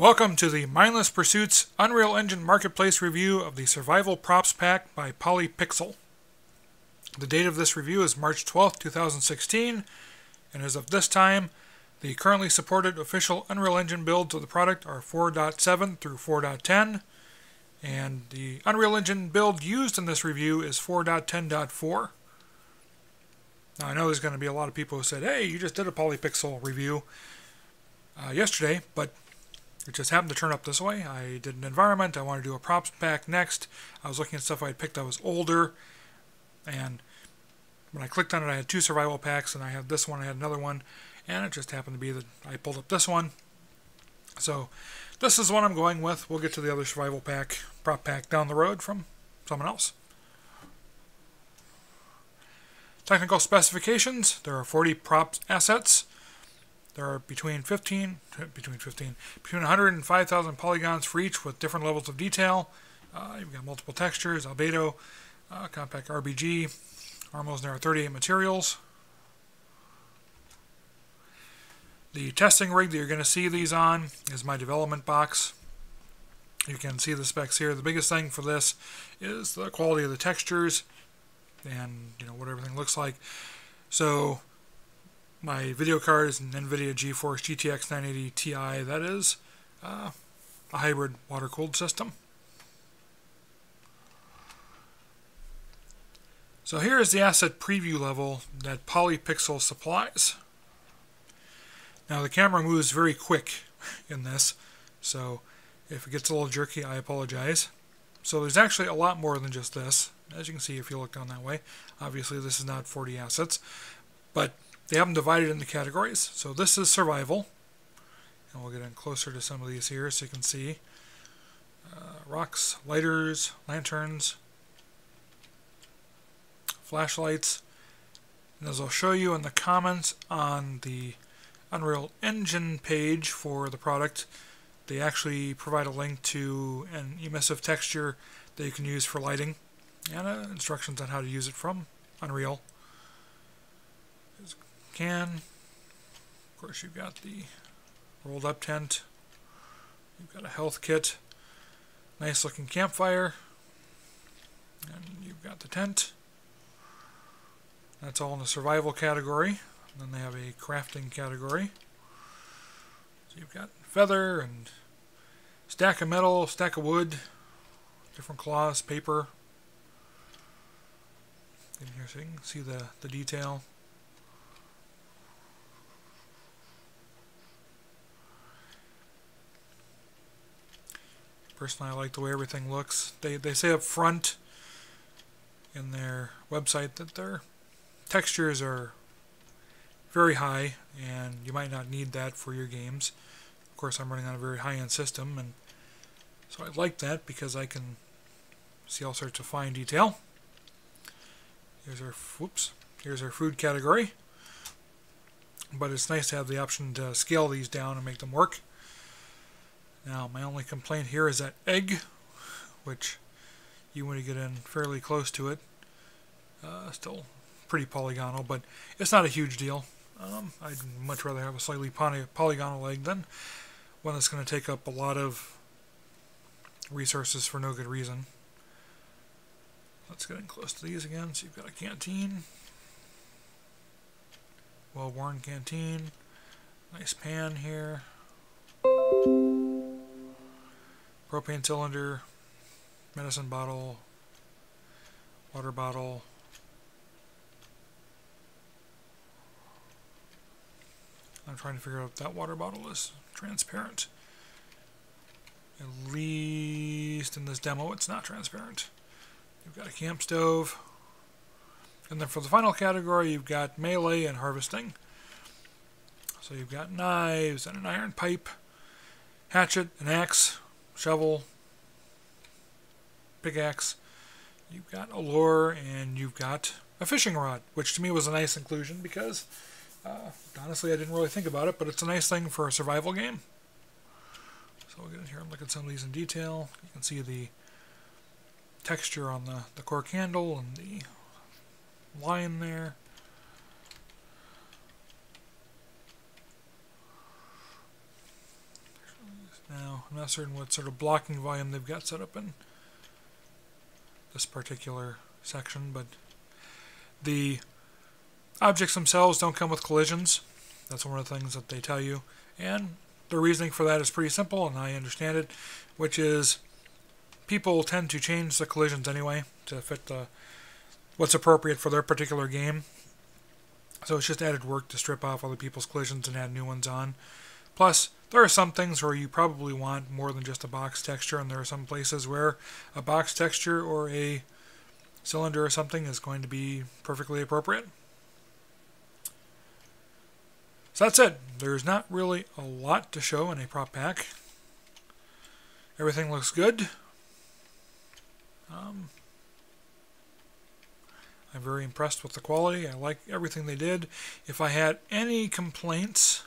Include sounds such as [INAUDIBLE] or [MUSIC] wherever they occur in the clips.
Welcome to the Mindless Pursuits Unreal Engine Marketplace review of the Survival Props Pack by PolyPixel. The date of this review is March 12, 2016, and as of this time, the currently supported official Unreal Engine builds of the product are 4.7 through 4.10, and the Unreal Engine build used in this review is 4.10.4. Now, I know there's going to be a lot of people who said, hey, you just did a PolyPixel review uh, yesterday, but it just happened to turn up this way. I did an environment. I want to do a props pack next. I was looking at stuff I had picked that was older. And when I clicked on it, I had two survival packs. And I had this one. I had another one. And it just happened to be that I pulled up this one. So this is what I'm going with. We'll get to the other survival pack, prop pack down the road from someone else. Technical specifications. There are 40 props assets. There are between 15, between 15, between 100 and 5,000 polygons for each with different levels of detail. Uh, you've got multiple textures, albedo, uh, compact RBG, Armos, there are 38 materials. The testing rig that you're going to see these on is my development box. You can see the specs here. The biggest thing for this is the quality of the textures and you know what everything looks like. So my video card is an NVIDIA GeForce GTX 980 Ti. That is uh, a hybrid water-cooled system. So here is the asset preview level that PolyPixel supplies. Now the camera moves very quick [LAUGHS] in this, so if it gets a little jerky, I apologize. So there's actually a lot more than just this, as you can see if you look down that way. Obviously this is not 40 assets, but they have them divided into categories. So this is survival. And we'll get in closer to some of these here so you can see. Uh, rocks, lighters, lanterns, flashlights. And as I'll show you in the comments on the Unreal Engine page for the product, they actually provide a link to an emissive texture that you can use for lighting and uh, instructions on how to use it from Unreal can. Of course, you've got the rolled up tent. You've got a health kit. Nice looking campfire. And you've got the tent. That's all in the survival category. And then they have a crafting category. So you've got feather and stack of metal, stack of wood, different cloths, paper. In here so you can see the, the detail. Personally, I like the way everything looks. They, they say up front in their website that their textures are very high and you might not need that for your games. Of course, I'm running on a very high-end system and so I like that because I can see all sorts of fine detail. Here's our whoops. Here's our food category. But it's nice to have the option to scale these down and make them work. Now, my only complaint here is that egg, which you want to get in fairly close to it. Uh, still pretty polygonal, but it's not a huge deal. Um, I'd much rather have a slightly poly polygonal egg than one that's going to take up a lot of resources for no good reason. Let's get in close to these again. So you've got a canteen. Well-worn canteen. Nice pan here propane cylinder, medicine bottle, water bottle, I'm trying to figure out if that water bottle is transparent. At least in this demo it's not transparent. You've got a camp stove. And then for the final category you've got melee and harvesting. So you've got knives and an iron pipe, hatchet, an axe, shovel, pickaxe. You've got a lure and you've got a fishing rod, which to me was a nice inclusion because uh, honestly I didn't really think about it, but it's a nice thing for a survival game. So we'll get in here and look at some of these in detail. You can see the texture on the, the cork handle and the line there. Now I'm not certain what sort of blocking volume they've got set up in this particular section, but the objects themselves don't come with collisions. That's one of the things that they tell you. And the reasoning for that is pretty simple, and I understand it, which is people tend to change the collisions anyway to fit the what's appropriate for their particular game. So it's just added work to strip off other people's collisions and add new ones on. Plus, there are some things where you probably want more than just a box texture, and there are some places where a box texture or a cylinder or something is going to be perfectly appropriate. So that's it. There's not really a lot to show in a prop pack. Everything looks good. Um, I'm very impressed with the quality. I like everything they did. If I had any complaints,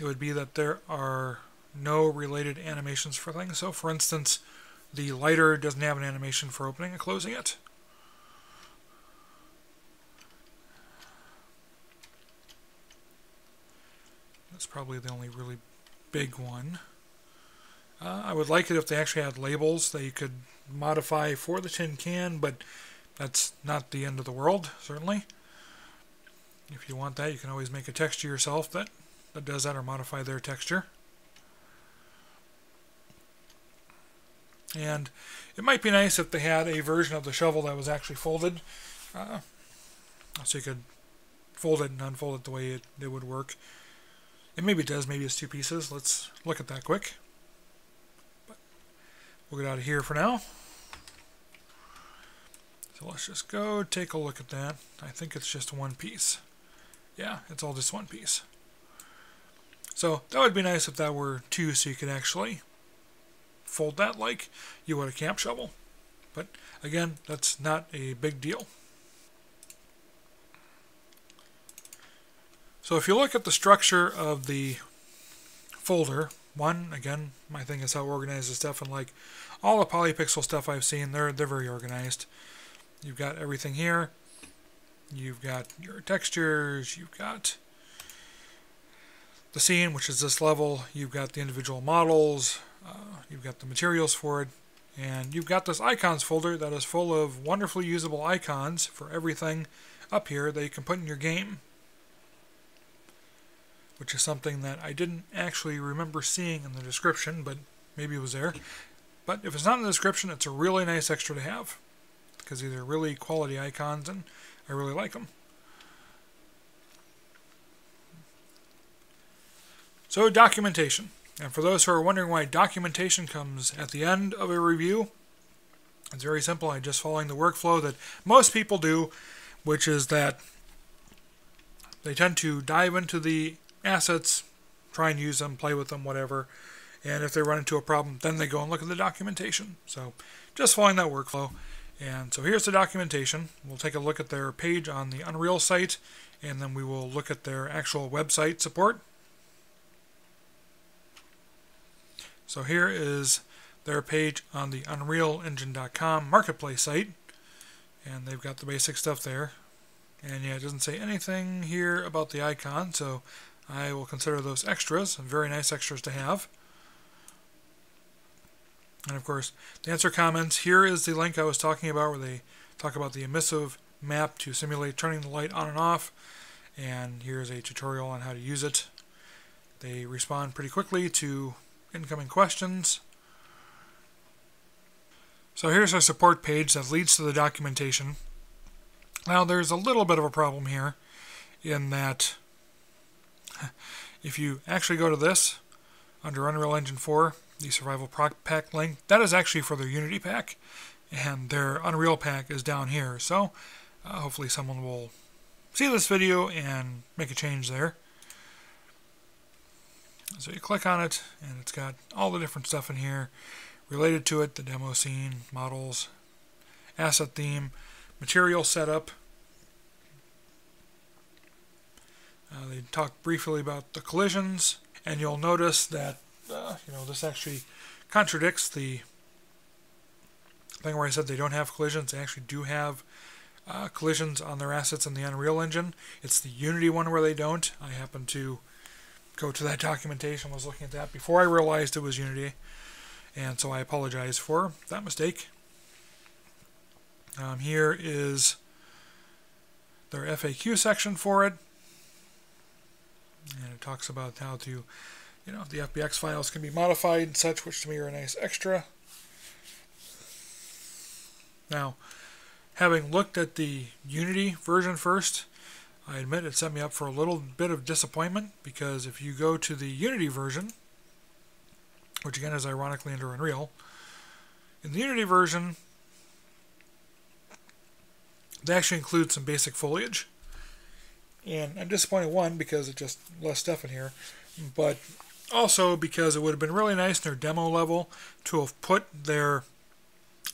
it would be that there are no related animations for things. So, for instance, the lighter doesn't have an animation for opening and closing it. That's probably the only really big one. Uh, I would like it if they actually had labels that you could modify for the tin can, but that's not the end of the world, certainly. If you want that, you can always make a texture yourself that, that does that or modify their texture. And it might be nice if they had a version of the shovel that was actually folded. Uh, so you could fold it and unfold it the way it, it would work. And maybe it does, maybe it's two pieces. Let's look at that quick. But we'll get out of here for now. So let's just go take a look at that. I think it's just one piece. Yeah, it's all just one piece. So that would be nice if that were two so you could actually fold that like you would a camp shovel. But again, that's not a big deal. So if you look at the structure of the folder, one, again, my thing is how organized the stuff, and like all the PolyPixel stuff I've seen, they're, they're very organized. You've got everything here. You've got your textures. You've got the scene, which is this level. You've got the individual models. Uh, you've got the materials for it. And you've got this icons folder that is full of wonderfully usable icons for everything up here that you can put in your game. Which is something that I didn't actually remember seeing in the description, but maybe it was there. But if it's not in the description, it's a really nice extra to have because these are really quality icons and I really like them. So documentation. And for those who are wondering why documentation comes at the end of a review, it's very simple. I'm just following the workflow that most people do, which is that they tend to dive into the assets, try and use them, play with them, whatever. And if they run into a problem, then they go and look at the documentation. So just following that workflow. And so here's the documentation. We'll take a look at their page on the Unreal site, and then we will look at their actual website support. So here is their page on the UnrealEngine.com marketplace site, and they've got the basic stuff there. And yeah, it doesn't say anything here about the icon, so I will consider those extras, very nice extras to have. And of course, to answer comments, here is the link I was talking about where they talk about the emissive map to simulate turning the light on and off. And here's a tutorial on how to use it. They respond pretty quickly to incoming questions. So here's our support page that leads to the documentation. Now there's a little bit of a problem here in that if you actually go to this under Unreal Engine 4 the Survival Pack link. That is actually for their Unity pack, and their Unreal pack is down here. So uh, hopefully someone will see this video and make a change there. So you click on it, and it's got all the different stuff in here related to it, the demo scene, models, asset theme, material setup. Uh, they talk briefly about the collisions, and you'll notice that uh, you know, this actually contradicts the thing where I said they don't have collisions. They actually do have uh, collisions on their assets in the Unreal Engine. It's the Unity one where they don't. I happen to go to that documentation, was looking at that before I realized it was Unity, and so I apologize for that mistake. Um, here is their FAQ section for it, and it talks about how to, you know, the FBX files can be modified and such, which to me are a nice extra. Now, having looked at the Unity version first, I admit it set me up for a little bit of disappointment because if you go to the Unity version, which again is ironically under Unreal, in the Unity version, they actually include some basic foliage. And I'm disappointed, one, because it's just less stuff in here, but also because it would have been really nice in their demo level to have put their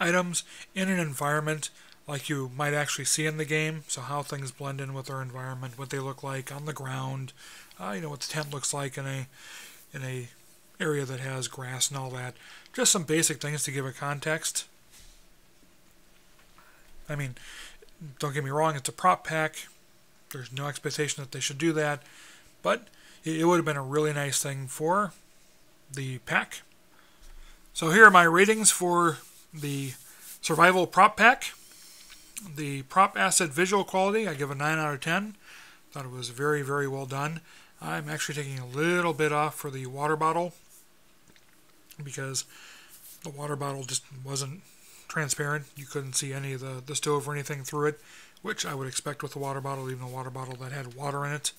items in an environment like you might actually see in the game. So how things blend in with their environment, what they look like on the ground, uh, you know what the tent looks like in a in a area that has grass and all that. Just some basic things to give a context. I mean, don't get me wrong, it's a prop pack. There's no expectation that they should do that, but it would have been a really nice thing for the pack. So here are my ratings for the Survival Prop Pack. The prop asset visual quality, I give a 9 out of 10. Thought it was very, very well done. I'm actually taking a little bit off for the water bottle because the water bottle just wasn't transparent. You couldn't see any of the, the stove or anything through it, which I would expect with a water bottle, even a water bottle that had water in it.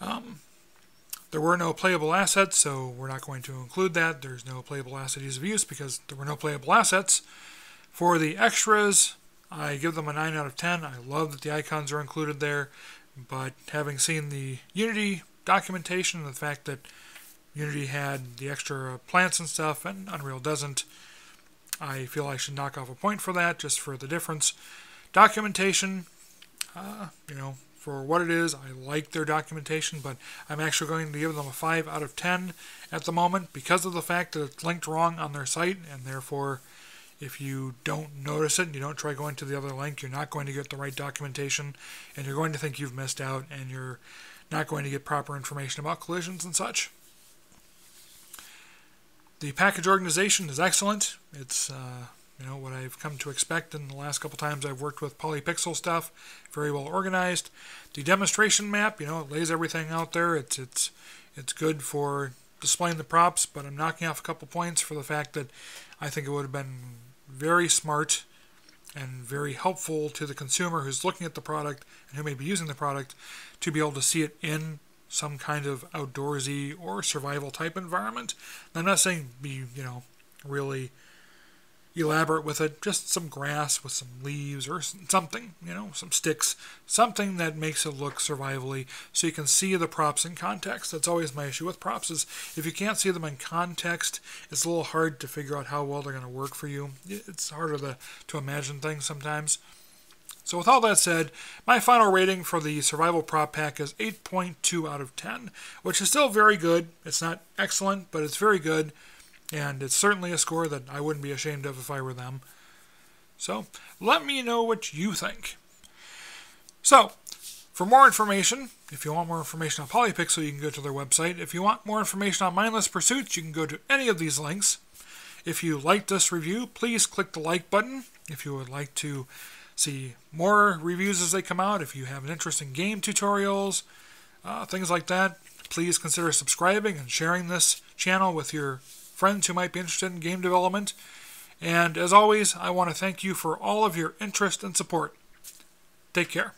Um, there were no playable assets, so we're not going to include that. There's no playable asset ease of use because there were no playable assets. For the extras, I give them a 9 out of 10. I love that the icons are included there, but having seen the Unity documentation and the fact that Unity had the extra plants and stuff and Unreal doesn't, I feel I should knock off a point for that just for the difference. Documentation, uh, you know, for what it is. I like their documentation, but I'm actually going to give them a 5 out of 10 at the moment because of the fact that it's linked wrong on their site, and therefore, if you don't notice it and you don't try going to the other link, you're not going to get the right documentation, and you're going to think you've missed out, and you're not going to get proper information about collisions and such. The package organization is excellent. It's uh, you know what I've come to expect in the last couple times I've worked with PolyPixel stuff very well organized the demonstration map you know it lays everything out there it's it's it's good for displaying the props but I'm knocking off a couple points for the fact that I think it would have been very smart and very helpful to the consumer who's looking at the product and who may be using the product to be able to see it in some kind of outdoorsy or survival type environment. I'm not saying be, you know, really elaborate with it. Just some grass with some leaves or something, you know, some sticks, something that makes it look survivally so you can see the props in context. That's always my issue with props is if you can't see them in context, it's a little hard to figure out how well they're going to work for you. It's harder to, to imagine things sometimes. So with all that said, my final rating for the survival prop pack is 8.2 out of 10, which is still very good. It's not excellent, but it's very good. And it's certainly a score that I wouldn't be ashamed of if I were them. So let me know what you think. So, for more information, if you want more information on PolyPixel, you can go to their website. If you want more information on Mindless Pursuits, you can go to any of these links. If you liked this review, please click the like button. If you would like to see more reviews as they come out, if you have an interest in game tutorials, uh, things like that, please consider subscribing and sharing this channel with your friends who might be interested in game development. And as always, I want to thank you for all of your interest and support. Take care.